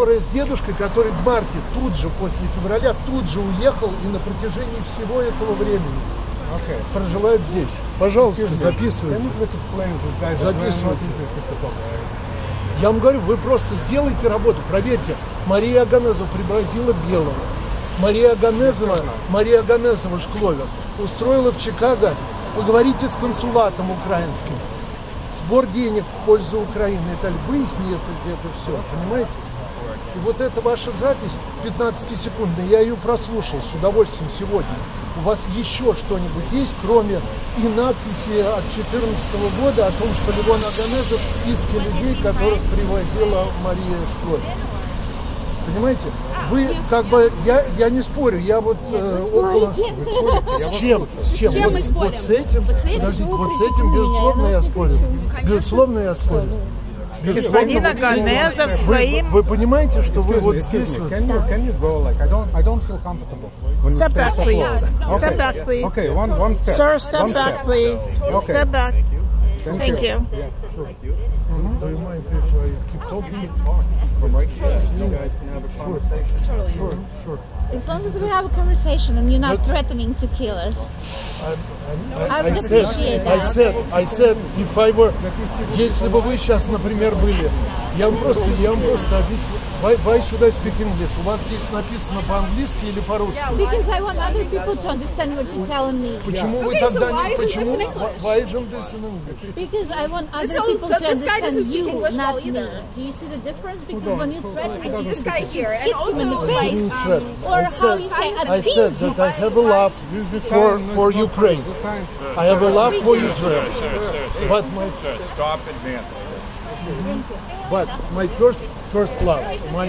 скорая с дедушкой, который в марте тут же, после февраля, тут же уехал и на протяжении всего этого времени Okay. проживает здесь. Пожалуйста, записывайте. Записывайте. Я вам говорю, вы просто сделайте работу, проверьте. Мария Аганезова преобразила Белого. Мария Аганезова, Мария Аганезова Шкловер устроила в Чикаго, поговорите с консулатом украинским. Сбор денег в пользу Украины. Это выясни это, это все, понимаете? И вот эта ваша запись 15-секундная, я ее прослушал с удовольствием сегодня. У вас еще что-нибудь есть, кроме и надписи от 2014 года о том, что Левон Аганезов в списке людей, которых привозила Мария Шкловер? Понимаете? Вы как бы, я, я не спорю, я вот э, около... С чем? С чем? чем вот, мы спорим? вот с этим? Вот с этим? Подождите, вот с этим, безусловно, я спорю. Безусловно, я спорю господина Ганеза своим... Вы, понимаете, что вы вот здесь... Step back, please. Step back, please. Okay, one, one step. Sir, step one back, step. please. Okay. Step back. Thank, Thank you. Do you mind if I keep talking? From right here, you guys can have a conversation. Sure, sure. As long as we have a conversation and you're not But- threatening to kill us. I'm, I'm, I I, I would said, appreciate I that. said, I said, if I were, если бы вы сейчас, например, были, я вам просто, я вам просто объясню. Why, why should I speak English? У вас здесь написано по-английски или по-русски? Because I want other people to understand what you're telling me. Почему вы Okay, so тогда why не, isn't this почему, in English? why isn't this in English? Because I want other So- people so to this guy understand doesn't speak you, English well not me. either. Do you see the difference? Because when you threaten me, This guy here, and hit him in the also face. Didn't threat. Or I how said, you say, I appease said that I have a love for, for Ukraine. The sign. I have a love for Israel. But my Stop advancing. But my first first love, my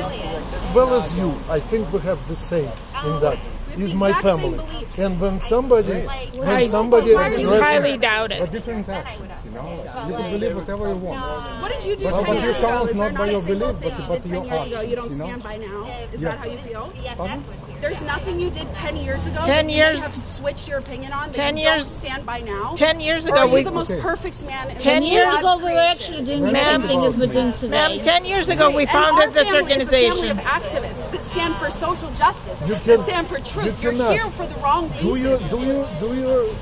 well as you, I think we have the same in that. Is my exact family. And when somebody when I somebody highly doubt it. But different actions, you know. You can believe whatever you want. what did you do But- 10 but years ago? count Is not there by not your belief, but- you but 10 your years ago you don't you know? stand by now? Is Yeah. that how you feel? Pardon? There's nothing you did 10 years ago Ten that years- you have switched your opinion on that 10 you years- don't stand by now? Ten years ago, are you we... the most Okay. perfect man 10 years ago, we were actually doing the same talk thing as we're doing today. Ma'am, ten years ago, we founded this family is a family organization. of activists that stand for social justice, You that stand for truth. You You're here for the wrong reason. do you do you do your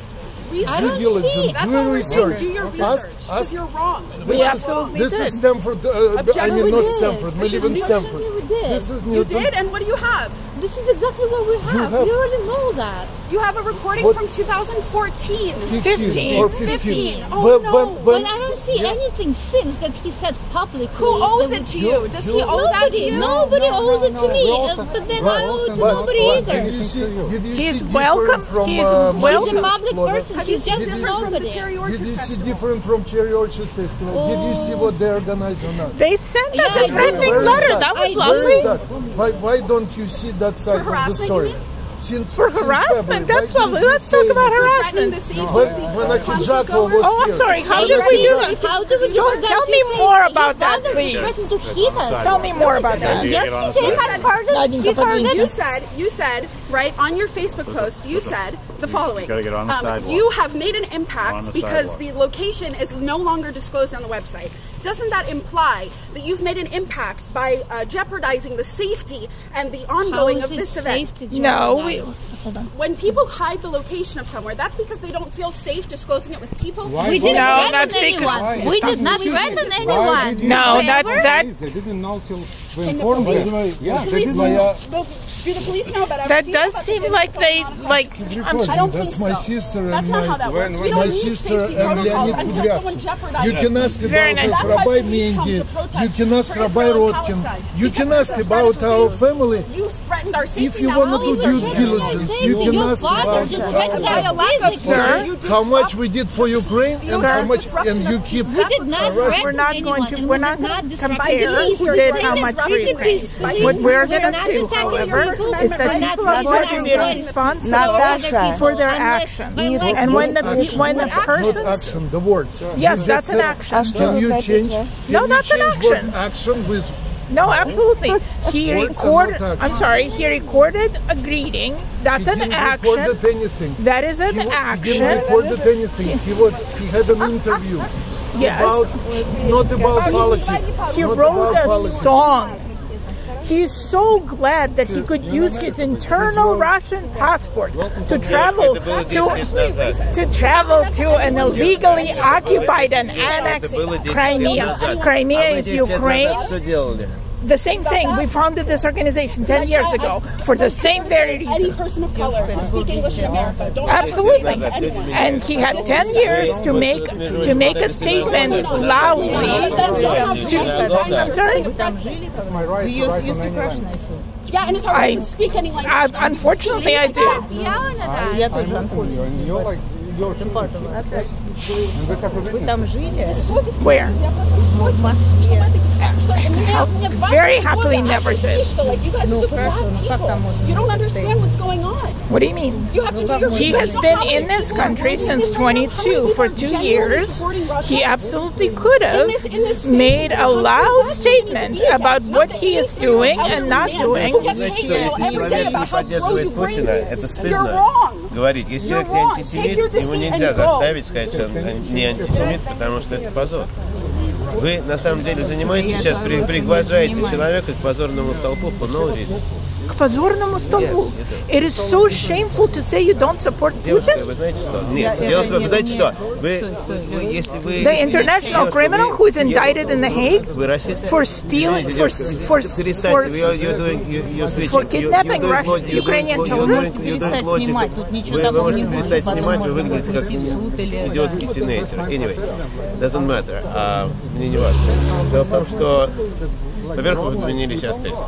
reason. I don't diligence, see. That's do all we're saying. research? Do your research. Ask Because ask you're wrong. We This is- absolutely This did. is Stanford. Uh, I mean, not did. Stanford. We live in Stanford. We did. This is You did, and what do you have? This is exactly what we have. have- We already know that. You have a recording What- from 2014. 15 or 15. 15. Oh, When- no. when- when- But I don't see anything since that he said publicly. Who owes it to you? Does he you- owe that to Nobody, you? nobody No, no, owes it to no. me. Uh, also- but then Right. I owe it to nobody either. Did you see? Did you He's see welcome. from He's uh, welcome. He's a public person. He's just Did you- different from the. Cherry Orchard Did you see Festival. different from Cherry Orchard Festival? Did you see what they organized or not? They sent us Yeah, a threatening letter. that? That was I- lovely. Where is that? Why, why don't you see that side of the story? Since For since harassment, February, that's why lovely. Let's talk about anything? Threatening the harassment. safety When, when concert Akijako goers. was Oh, I'm sorry. How did we do that? How do we do Don't- that? tell me more about that, please. threatened to hit us. Tell me more about that. Yes, he did. had heard it. Nadine heard it. You said, you said, right on your Facebook post, you said the following. gotta get on the Um. You have made an impact the because sidewalk. the location is no longer disclosed on the website. Doesn't that imply that you've made an impact by uh, jeopardizing the safety and the ongoing is of it this safe event? to No, we. Hold on. When people hide the location of somewhere, that's because they don't feel safe disclosing it with people. Why- We didn't No, threaten anyone. Why? We did not Excuse me. threaten anyone. did you- No, that- Ever? that- Please, they didn't know till we Can the informed police- Yeah, they Police know, do the police know about that does about seem like they like. I'm I don't That's think my so. sister and That's not how that When- works. We don't My need sister safety and protocols Leonid until someone Kudryavtsev. jeopardizes You can ask Very about nice. That's why Rabbi police come Mendy. to protest You can ask for Rabbi Israel and Rotkin. Palestine. You can ask about our family. You threatened our safety. If you want to do over due diligence, you can ask about just our threatened By a our lack of physically. Sir? you how much disrupt we did for Ukraine and how much and you keep We did not Alright. We're not going to- we're not going to compare any who did how much disrupt Ukraine. What We- we're we're going to do, however, is that people We're not going to be responsible for other Natasha. people for their unless- actions. And when the when the not persons, action, the words. yes, that's an action. Can you change? No, that's an action. action with No, absolutely. He recorded. I'm sorry. He recorded a greeting. That's he an didn't action. anything. That is an He, wa- he action. didn't recorded anything. He was he had an interview Yes. About, not about politics. He wrote a politics. song. He is so glad that he could use his internal Russian passport to travel to, to travel to an illegally occupied and annexed Crimea. Crimea is Ukraine назад что делали? The same thing. We founded this organization 10 years ago for the same very Any reason. person of color to speak English in America. Don't Absolutely. to anyone. And he had 10 years to make to make a statement loudly to I'm sorry. It's my right to write on any language. Yeah, and it's our right I- to speak any language. I- unfortunately, I do. I listen to you, and you're like, you're And we have a witness. Where? How very happily never did. You guys are just bad people. You don't understand what's going on. What do you mean? You have to do your He has research on been how many in this people are country voting since in Russia, how many 22 people for are two genuinely years. supporting Russia. He absolutely could have In this- in this state, made a this country, loud that's statement what you need to be about against, what not he is the doing elderly and not man doing. who gets Значит, hate что, mail если every day человек не about how поддерживает pro-Ukrainian Путина, he is. это You're стыдно wrong. Говорить. Если You're человек не антисемит, defeat нельзя заставить сказать, что он не антисемит, потому что это позор. Вы на самом деле занимаетесь сейчас, при, пригвождаете человека к позорному столпу for no reason. К позорному столбу. It is so shameful to say you don't support Девушка, Putin. вы знаете что? Нет, дело в том, вы знаете что? Вы, вы- вы- если вы... The international девушка, criminal вы- who is е- indicted in The Hague Вы расист? for spilling, Извините, for, девушка, for, перестаньте, for, you're, you're doing, you- you're switching. for You- kidnapping you're doing Russian- lo- you're doing Ukrainian lo- children. you're doing- you're doing logic. снимать, тут ничего Вы, вы такого можете не будет, перестать потом снимать, вы можно выглядите как отвести в суд или- идиотский тинейджер. Anyway, doesn't matter. А, мне не важно. Дело в том, что, во-первых, сейчас тезис.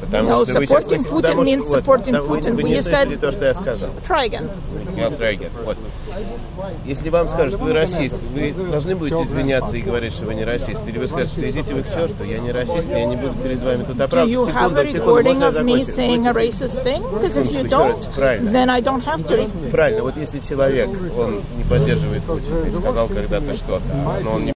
Потому No, что вы сейчас... Putin потому что- means вот, supporting вы- Putin. Вы не слышали то, что я сказал. try again. Я трегер. Вот. Если вам скажут, вы расист, вы должны будете извиняться и говорить, что вы не расист. Или вы скажете, идите вы к черту, я не расист, я не буду перед вами тут оправдываться. Секунду, секунду, можно я закончу? Секундочку, еще раз. Правильно. Правильно, вот если человек, он не поддерживает Путина и сказал когда-то что-то, но он не